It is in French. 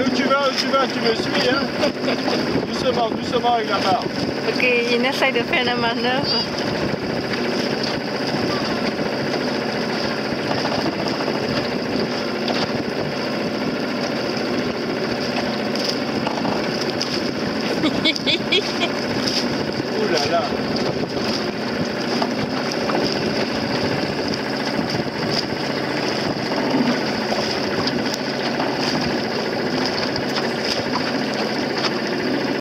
Allez, où tu vas, où tu vas, tu me suis, hein Doucement, doucement avec la barre. Ok, il essaie de faire la manœuvre. Hehehehe